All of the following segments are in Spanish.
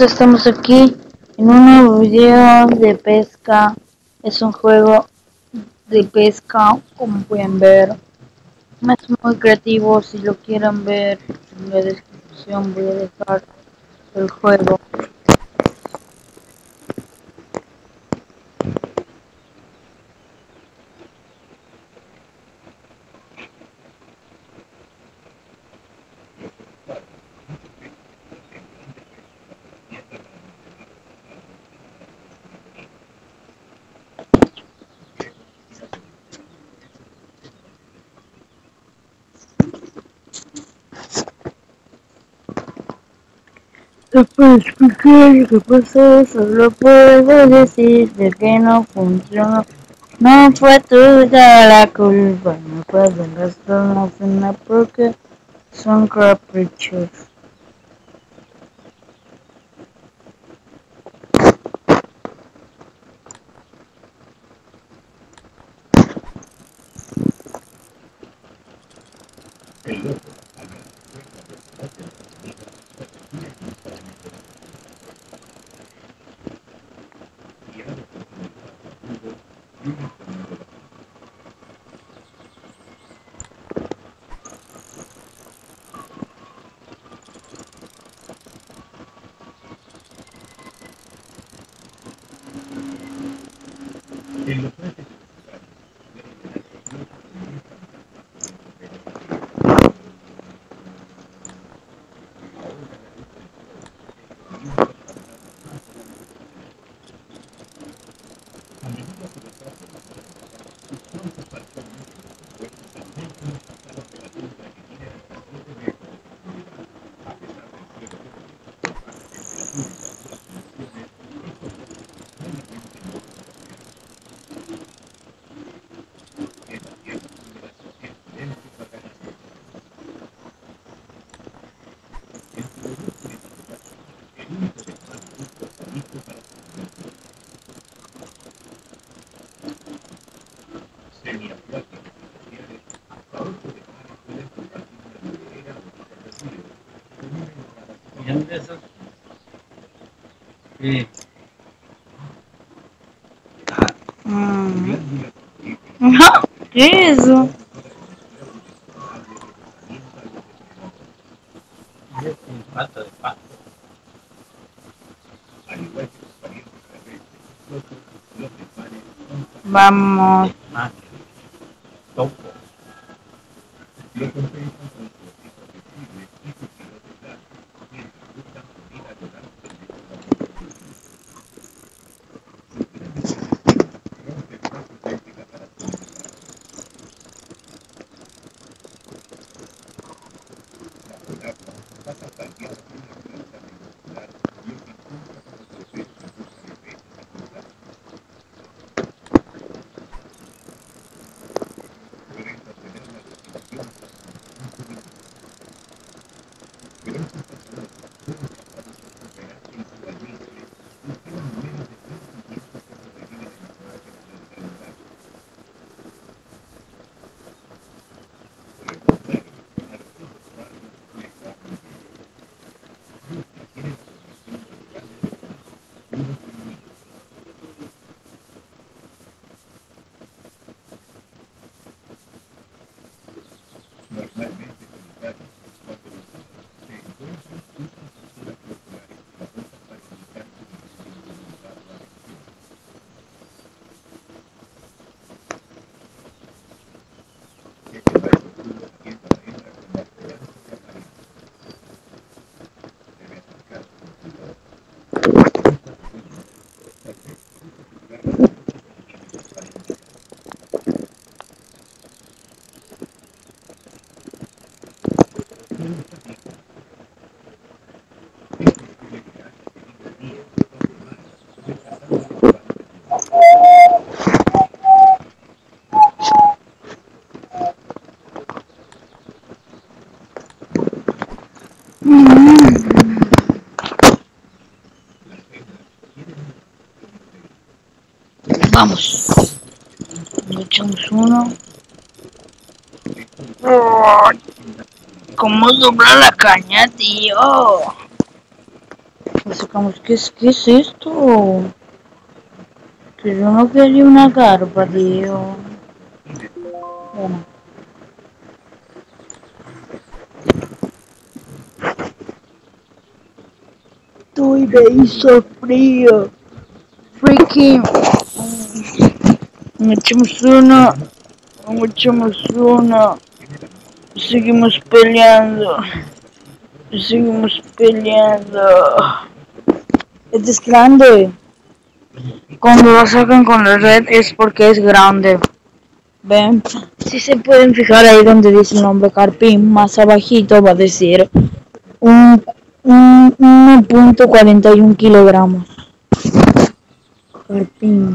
Estamos aquí en un nuevo video de pesca. Es un juego de pesca, como pueden ver. Es muy creativo, si lo quieren ver en la descripción voy a dejar el juego. No puedo explicar lo que pasó, solo puedo decir de que no funcionó. No fue tuya la culpa, no pueden gastar la pena porque son caprichos. Mm. Ajá, ¿Qué es eso? Pata de pato. Vamos. Macho. Topo. Vamos. Le echamos uno. ¿Cómo dobla la caña, tío? Eso buscamos. ¿Qué es, qué es esto? Que yo no quería una carpa, tío. Bueno. Estoy me hizo frío. Freaking. Echamos uno. Echamos uno. Seguimos peleando. Seguimos peleando. Este es grande. Cuando lo sacan con la red es porque es grande. Ven, si se pueden fijar ahí donde dice el nombre Carpín, más abajito va a decir un, un 1.41 kilogramos. Carpín.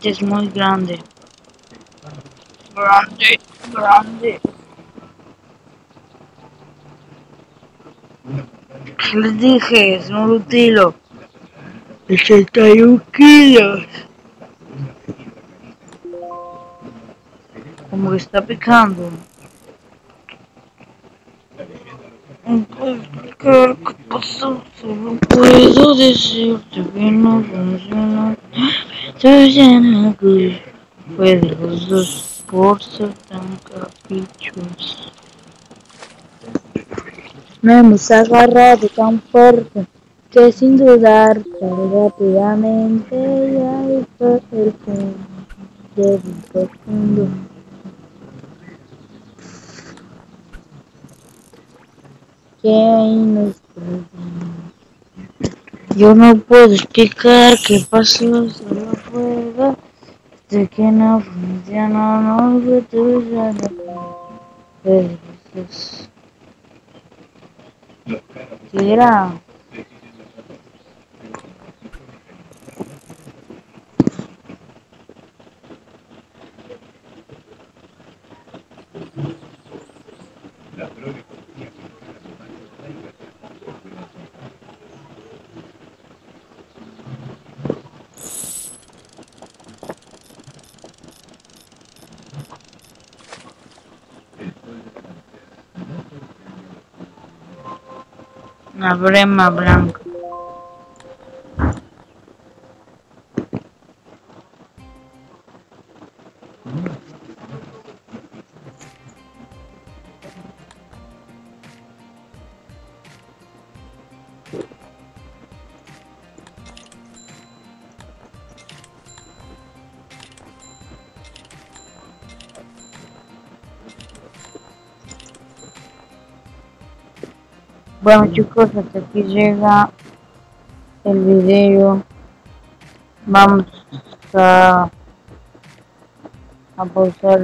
Es muy grande. Grande, grande. ¿Qué les dije? Es un rutilo. 81 kilos. Como que está picando. No qué pasó, solo puedo decirte que no funciona. Funciona que fue de los dos por ser tan caprichosos. Me hemos agarrado tan fuerte que sin dudar tan rápidamente ya fue el fin de un profundo. que ahí nos Yo no puedo explicar qué pasó, solo puedo de que no funciona, no fue tuya, no fue ¿Qué Ah, La brema blanca. Mm. Bueno chicos, hasta aquí llega el video. Vamos a, a pausar.